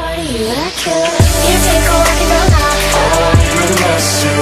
party, you like? You take a walk in the lot All I do is